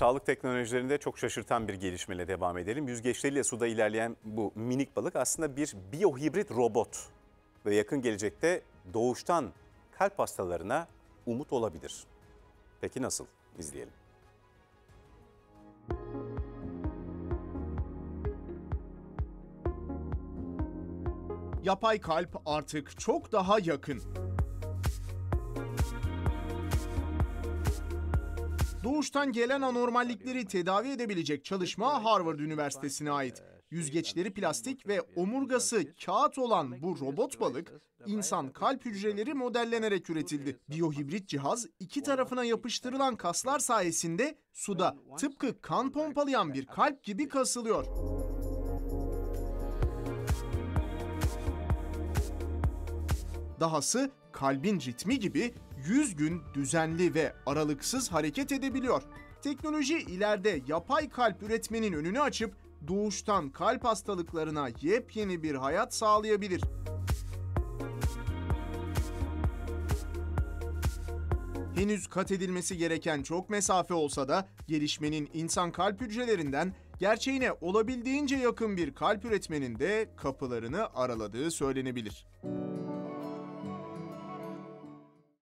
Sağlık teknolojilerinde çok şaşırtan bir gelişmeyle devam edelim. Yüzgeçleriyle suda ilerleyen bu minik balık aslında bir biyohibrit robot. Ve yakın gelecekte doğuştan kalp hastalarına umut olabilir. Peki nasıl? İzleyelim. Yapay kalp artık çok daha yakın. Doğuştan gelen anormallikleri tedavi edebilecek çalışma Harvard Üniversitesi'ne ait. Yüzgeçleri plastik ve omurgası kağıt olan bu robot balık, insan kalp hücreleri modellenerek üretildi. Biyohibrit cihaz iki tarafına yapıştırılan kaslar sayesinde suda tıpkı kan pompalayan bir kalp gibi kasılıyor. Dahası kalbin ritmi gibi 100 gün düzenli ve aralıksız hareket edebiliyor. Teknoloji ileride yapay kalp üretmenin önünü açıp doğuştan kalp hastalıklarına yepyeni bir hayat sağlayabilir. Henüz kat edilmesi gereken çok mesafe olsa da gelişmenin insan kalp hücrelerinden gerçeğine olabildiğince yakın bir kalp üretmenin de kapılarını araladığı söylenebilir.